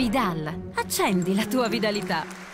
Vidal, accendi la tua vitalità.